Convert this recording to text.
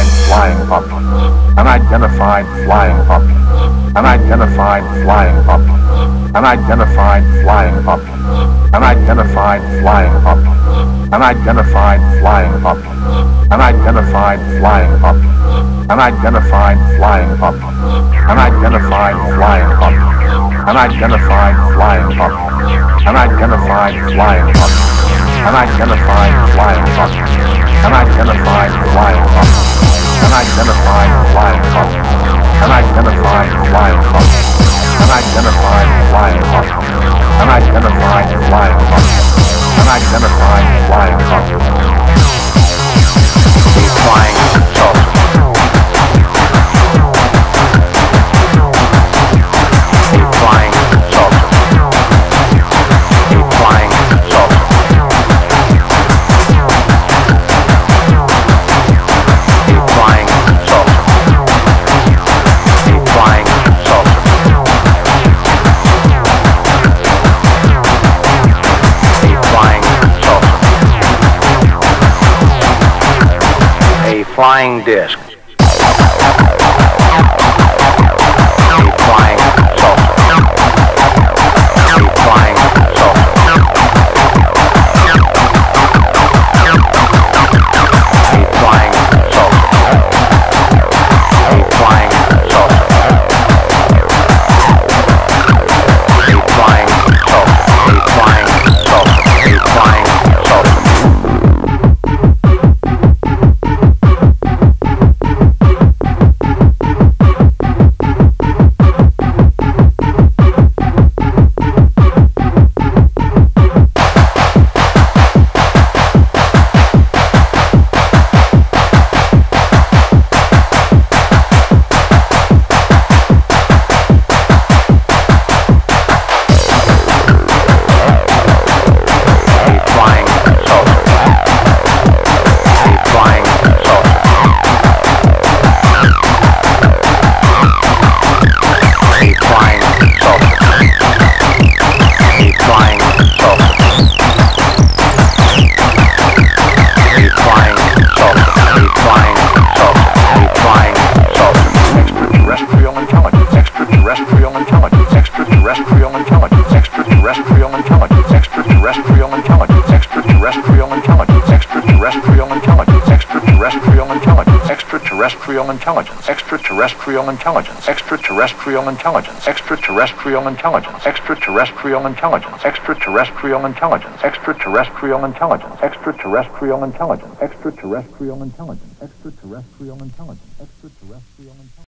Unidentified flying objects. Unidentified flying objects. Unidentified flying objects. Unidentified flying objects. Unidentified flying objects. Unidentified flying objects. Unidentified flying objects. Unidentified flying objects. Unidentified flying objects. Unidentified flying objects. Unidentified flying objects. Unidentified flying objects. Can Unidentified wild fox. Unidentified wild fox. Unidentified wild fox. Unidentified wild fox. Flying disc. Extraterrestrial intelligence. Extraterrestrial intelligence. Extraterrestrial intelligence. Extraterrestrial intelligence. Extraterrestrial intelligence. Extraterrestrial intelligence. Extraterrestrial intelligence. Extraterrestrial intelligence. Extraterrestrial intelligence. Extraterrestrial intelligence. Extraterrestrial intelligence.